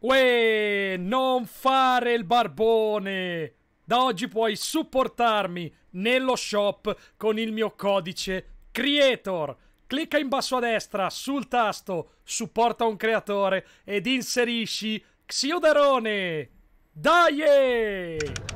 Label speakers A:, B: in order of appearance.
A: Uè, non fare il barbone! Da oggi puoi supportarmi nello shop con il mio codice CREATOR. Clicca in basso a destra sul tasto Supporta un creatore ed inserisci Xioderone. Dai!